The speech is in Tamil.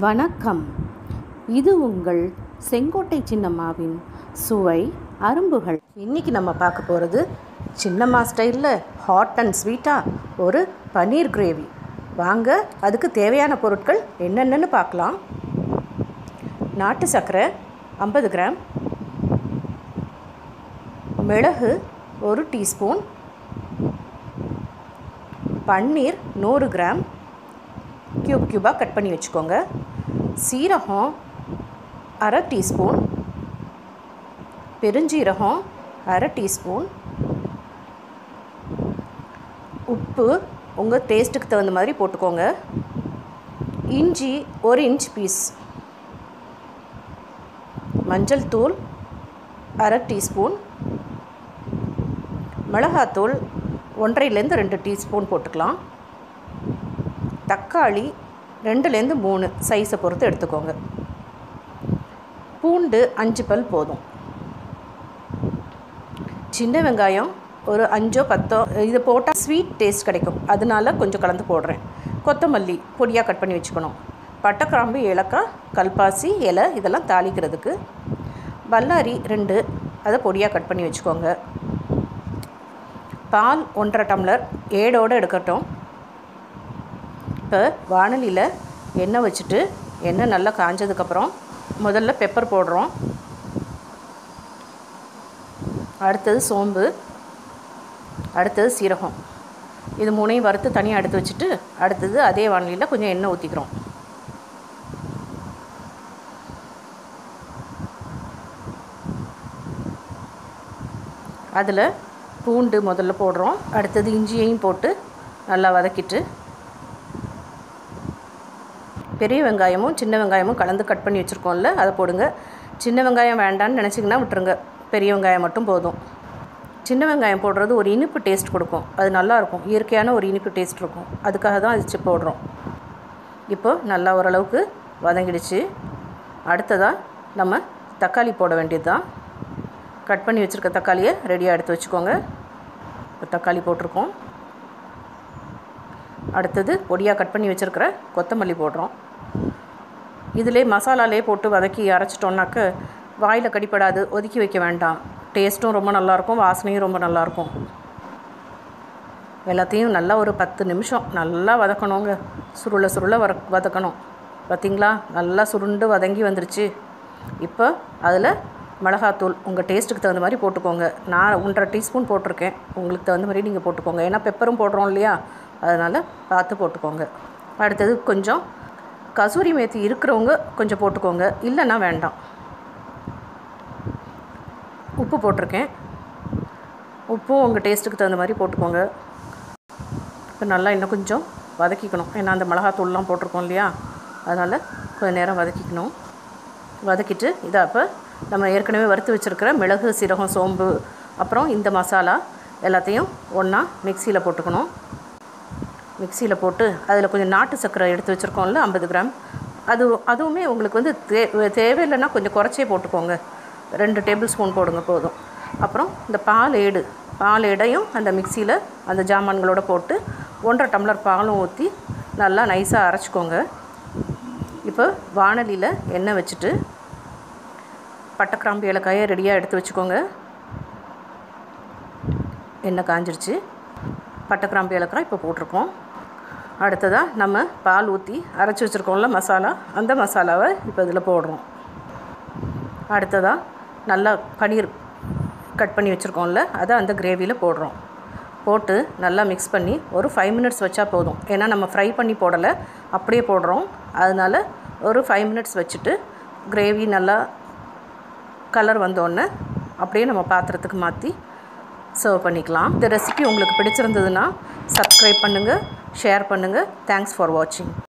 வணக்கம். இது உங்கள் செங்கோட்டை சின்னம்மாவின் சுவை அரும்புகள். இன்னைக்கு நம்ம பார்க்க போகிறது சின்னம்மா ஸ்டைலில் ஹாட் அண்ட் ஸ்வீட்டாக ஒரு பன்னீர் கிரேவி. வாங்க அதுக்கு தேவையான பொருட்கள் என்னென்னன்னு பார்க்கலாம். நாட்டு சர்க்கரை ஐம்பது கிராம். மிளகு ஒரு டீஸ்பூன். பன்னீர் நூறு கிராம். க்யூப் க்யூபாக கட் பண்ணி வச்சுக்கோங்க. சீரகம் அரை டீஸ்பூன் பெருஞ்சீரகம் அரை டீஸ்பூன். உப்பு உங்கள் டேஸ்ட்டுக்கு தகுந்த மாதிரி போட்டுக்கோங்க. இஞ்சி ஒரு இன்ச் பீஸ் மஞ்சள் தூள் அரை டீஸ்பூன். மிளகாத்தூள் ஒன்றரைலேருந்து ரெண்டு டீஸ்பூன் போட்டுக்கலாம். தக்காளி ரெண்டுலேருந்து மூணு சைஸை பொறுத்து எடுத்துக்கோங்க. பூண்டு அஞ்சு பல் போதும். சின்ன வெங்காயம் ஒரு அஞ்சோ பத்தோ இது போட்டால் ஸ்வீட் டேஸ்ட் கிடைக்கும். அதனால கொஞ்சம் கலந்து போடுறேன். கொத்தமல்லி பொடியாக கட் பண்ணி வச்சுக்கணும். பட்டை கிராம்பு ஏலக்காய் கல்பாசி இலை இதெல்லாம் தாளிக்கிறதுக்கு. வல்லாரி ரெண்டு அதை பொடியாக கட் பண்ணி வச்சுக்கோங்க. பால் ஒன்றரை டம்ளர் ஏடோடு எடுக்கட்டும். இப்போ வானலியில் எண்ணெய் வச்சுட்டு எண்ணெய் நல்லா காஞ்சதுக்கப்புறம் முதல்ல பெப்பர் போடுறோம். அடுத்தது சோம்பு அடுத்தது சீரகம். இது மூணையும் வறுத்து தனியாக எடுத்து வச்சுட்டு அடுத்தது அதே வானலியில் கொஞ்சம் எண்ணெய் ஊற்றிக்கிறோம் அதில் பூண்டு முதல்ல போடுறோம். அடுத்தது இஞ்சியையும் போட்டு நல்லா வதக்கிட்டு பெரிய வெங்காயமும் சின்ன வெங்காயமும் கலந்து கட் பண்ணி வச்சுருக்கோம்ல அதை போடுங்க. சின்ன வெங்காயம் வேண்டான்னு நினச்சிங்கன்னா விட்டுருங்க. பெரிய வெங்காயம் மட்டும் போதும். சின்ன வெங்காயம் போடுறது ஒரு இனிப்பு டேஸ்ட் கொடுக்கும். அது நல்லாயிருக்கும் இயற்கையான ஒரு இனிப்பு டேஸ்ட் இருக்கும். அதுக்காக தான் அது போடுறோம். இப்போ நல்லா ஓரளவுக்கு வதங்கிடுச்சு. அடுத்ததாக நம்ம தக்காளி போட வேண்டியது தான் கட் பண்ணி வச்சுருக்க தக்காளியை ரெடியாக எடுத்து வச்சுக்கோங்க. தக்காளி போட்டிருக்கோம். அடுத்தது பொடியாக கட் பண்ணி வச்சுருக்கிற கொத்தமல்லி போடுறோம். இதிலே மசாலாலே போட்டு வதக்கி அரைச்சிட்டோன்னாக்க வாயில் கடிப்படாது ஒதுக்கி வைக்க வேண்டாம். டேஸ்ட்டும் ரொம்ப நல்லாயிருக்கும் வாசனையும் ரொம்ப நல்லாயிருக்கும். எல்லாத்தையும் நல்லா ஒரு பத்து நிமிஷம் நல்லா வதக்கணுங்க. சுருள சுருள வர வதக்கணும். பார்த்திங்களா நல்லா சுருண்டு வதங்கி வந்துருச்சு. இப்போ அதில் மிளகாத்தூள் உங்கள் டேஸ்ட்டுக்கு தகுந்த மாதிரி போட்டுக்கோங்க. நான் ஒன்றரை டீஸ்பூன் போட்டிருக்கேன். உங்களுக்கு தகுந்த மாதிரி நீங்கள் போட்டுக்கோங்க. ஏன்னா பெப்பரும் போடுறோம் இல்லையா? அதனால் பார்த்து போட்டுக்கோங்க. அடுத்தது கொஞ்சம் கசூரி மேத்தி இருக்கிறவங்க கொஞ்சம் போட்டுக்கோங்க. இல்லைன்னா வேண்டாம். உப்பு போட்டிருக்கேன். உப்பும் உங்கள் டேஸ்ட்டுக்கு தகுந்த மாதிரி போட்டுக்கோங்க. இப்போ நல்லா இன்னும் கொஞ்சம் வதக்கிக்கணும். ஏன்னா அந்த மிளகாத்தூள்லாம் போட்டிருக்கோம் இல்லையா? அதனால் கொஞ்சம் நேரம் வதக்கிக்கணும். வதக்கிட்டு இதை அப்போ நம்ம ஏற்கனவே வறுத்து வச்சுருக்கிற மிளகு சீரகம் சோம்பு அப்புறம் இந்த மசாலா எல்லாத்தையும் ஒன்றா மிக்சியில் போட்டுக்கணும். மிக்சியில் போட்டு அதில் கொஞ்சம் நாட்டு சர்க்கரை எடுத்து வச்சுருக்கோம்ல ஐம்பது கிராம். அது அதுவுமே உங்களுக்கு வந்து தே தேவையில்லைன்னா கொஞ்சம் குறைச்சே போட்டுக்கோங்க. ரெண்டு டேபிள் ஸ்பூன் போடுங்க போதும். அப்புறம் இந்த பால் ஏடு பால் ஏடையும் அந்த மிக்சியில் அந்த ஜாமான்களோட போட்டு ஒன்றரை டம்ளர் பாலும் ஊற்றி நல்லா நைஸாக அரைச்சிக்கோங்க. இப்போ வானலியில் எண்ணெய் வச்சுட்டு பட்டை கிராம்பு ஏலக்காயை ரெடியாக எடுத்து வச்சுக்கோங்க. எண்ணெய் காஞ்சிருச்சு. பட்டை கிராம்பு ஏலக்காய் இப்போ போட்டிருக்கோம். அடுத்ததாக நம்ம பால் ஊற்றி அரைச்சி வச்சுருக்கோம்ல மசாலா அந்த மசாலாவை இப்போ இதில் போடுறோம். அடுத்ததாக நல்லா பன்னீர் கட் பண்ணி வச்சுருக்கோம்ல அதை அந்த கிரேவியில் போடுறோம். போட்டு நல்லா மிக்ஸ் பண்ணி ஒரு ஃபைவ் மினிட்ஸ் வச்சா போதும். ஏன்னா நம்ம ஃப்ரை பண்ணி போடலை அப்படியே போடுறோம். அதனால் ஒரு ஃபைவ் மினிட்ஸ் வச்சுட்டு கிரேவி நல்லா கலர் வந்தோடனே அப்படியே நம்ம பாத்திரத்துக்கு மாற்றி சர்வ் பண்ணிக்கலாம். இந்த ரெசிபி உங்களுக்கு பிடிச்சிருந்ததுன்னா சப்ஸ்கிரைப் பண்ணுங்கள் ஷேர் பண்ணுங்கள் தேங்க்ஸ் ஃபார் வாட்சிங்